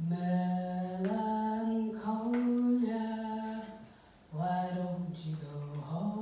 Melancholia, why don't you go home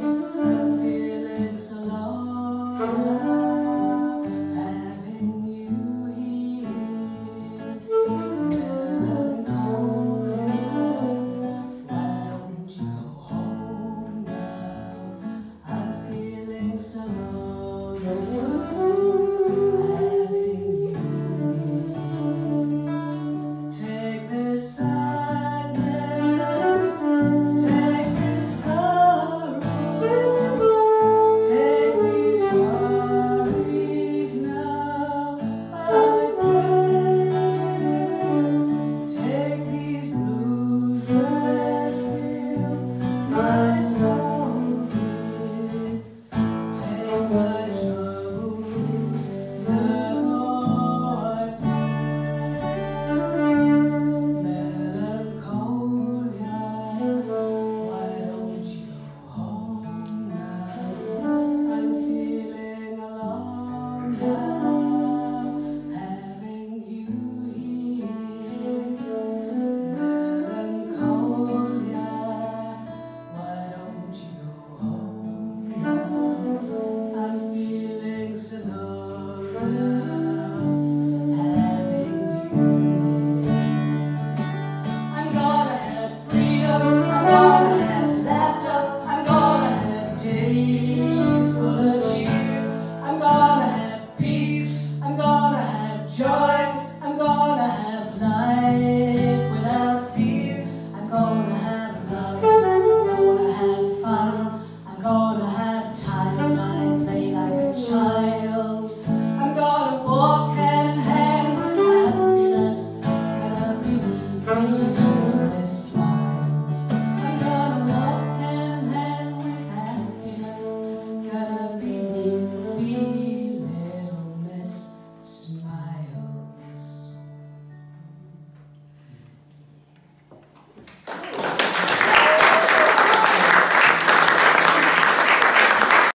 now? I'm